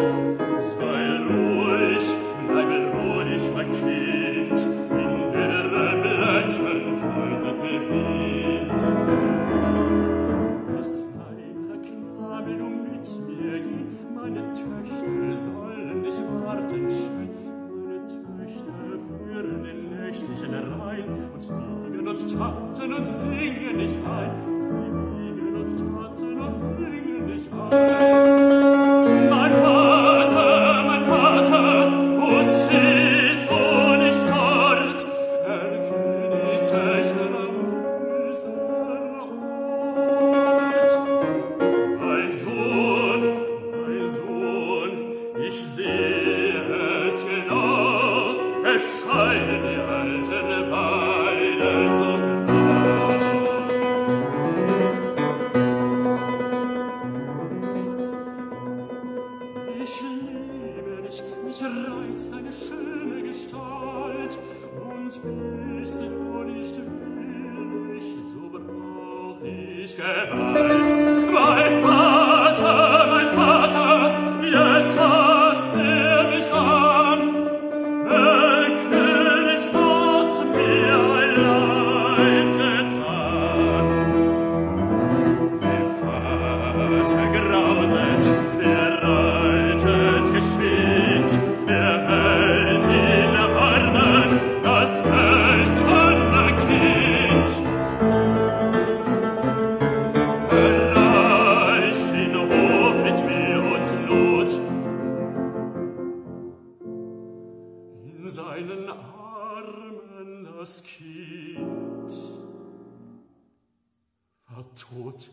Sei ruhig, bleibe mein Kind, in der Blätschern scheuset der Wind. Lasst feiner Knabe du mit mir meine Töchter sollen dich warten schön, meine Töchter führen den nächtlichen Rhein und liegen und tanzen und singen nicht ein, sie liegen und tanzen und singen dich ein. Ich liebe dich, mich reizt deine schöne Gestalt und bist du nicht willig, so brauch ich Gewalt. in seinen Armen das Kind war tot.